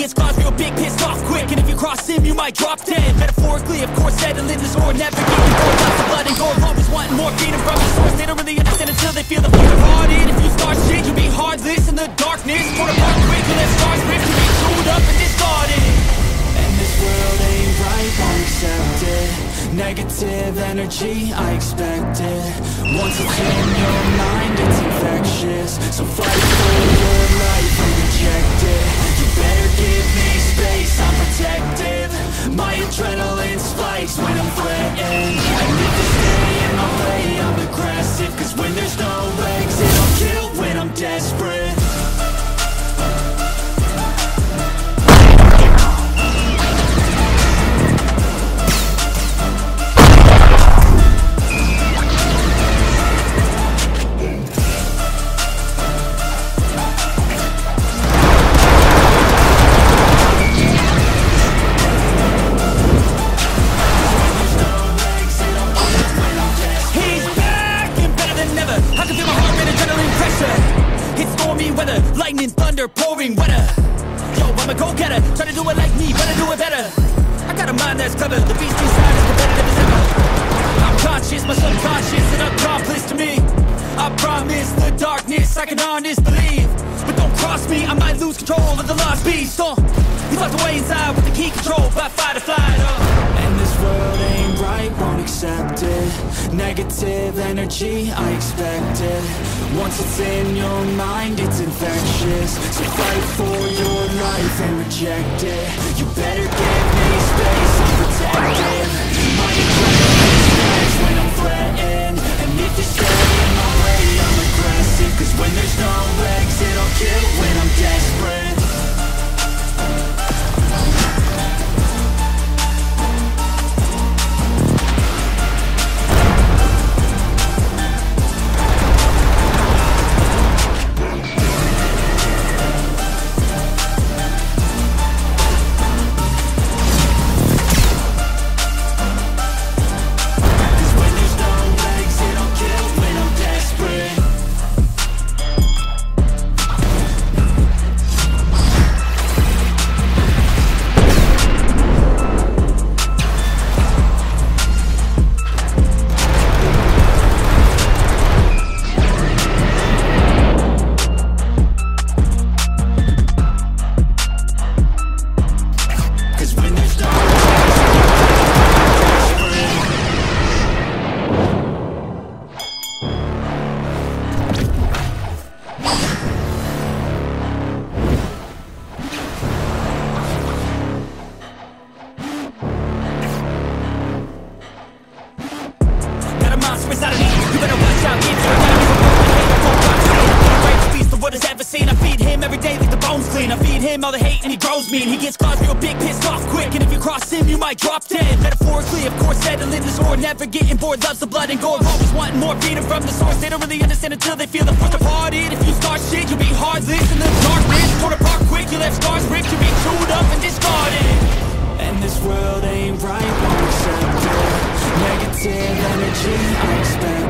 gets claws real big, pissed off quick And if you cross him, you might drop dead. Metaphorically, of course, settling the score Never getting bored, lots of blood and gore Always wanting more, freedom from the source. They don't really understand until they feel the fear of hearted If you start shit, you'll be heartless in the darkness. Torn apart quick, you let stars rip You be chewed up and discarded. And this world ain't right, won't accept it Negative energy, I expect it Once it's in your mind, it's infectious. So fight for your life and reject better. I got a mind that's clever, the beast inside is competitive as ever. I'm conscious, my subconscious, an accomplice to me. I promise the darkness I can honest believe. But don't cross me, I might lose control of the lost beast. Uh, he's locked away inside with the key control by fight or flight. Uh. And this world ain't won't accept it. Negative energy, I expect it. Once it's in your mind, it's infectious. So fight for your life and reject it. You better give me space, I'm protective him all the hate and he grows mean. He gets claws real big, pissed off quick. And if you cross him, you might drop dead. Metaphorically, of course, settling the score. Never getting bored, loves the blood and gore. Always wanting more freedom from the source. They don't really understand until they feel the force departed. If you start shit, you'll be heartless in the darkness. Torn apart quick, you left scars ripped. You'll be chewed up and discarded. And this world ain't right, won't accept it Negative energy, I expect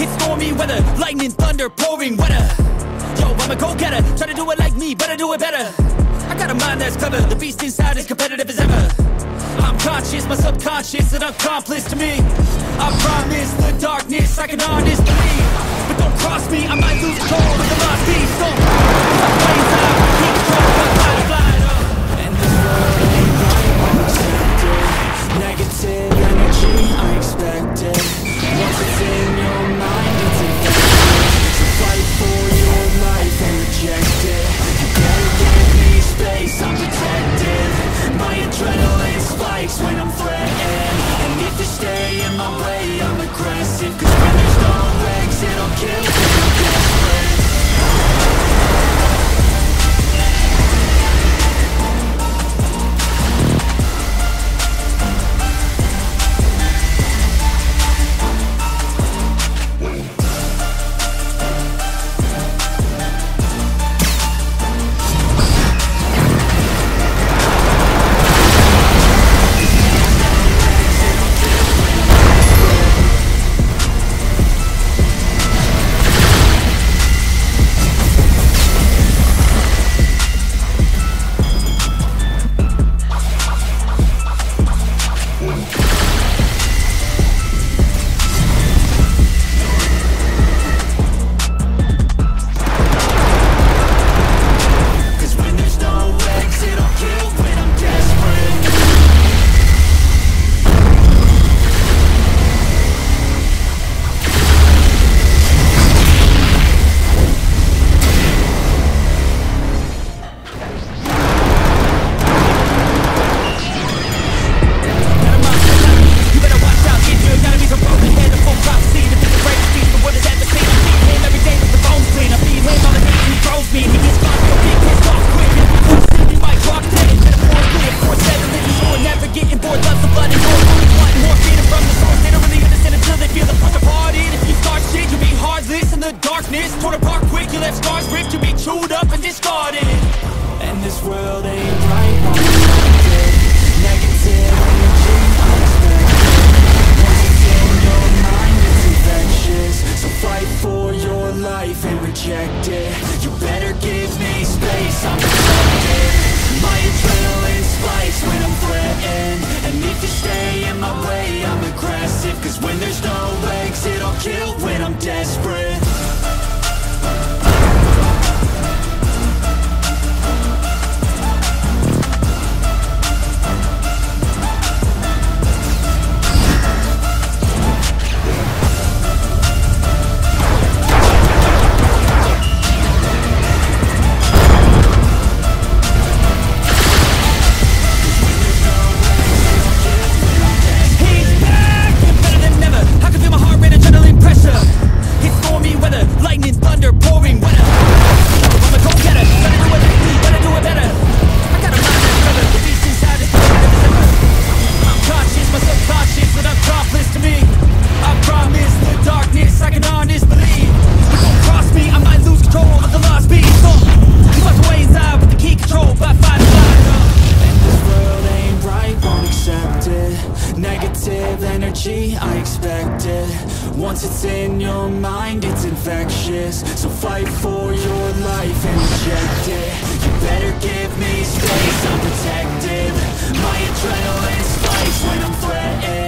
It's stormy weather, lightning, thunder, pouring weather. Yo, I'm a go-getter, try to do it like me, better do it better. I got a mind that's clever, the beast inside is competitive as ever. I'm conscious, my subconscious, an accomplice to me. I promise the darkness I can honest believe. But don't cross me, the darkness Torn apart quick, you left scars ripped To be chewed up and discarded. And this world ain't right. Negative energy Once your mind it's infectious. So fight for your life and reject it. You better give me space, I'm Negative energy, I expect it. Once it's in your mind, it's infectious. So fight for your life and reject it. You better give me space, I'm protective. My adrenaline spikes when I'm threatened.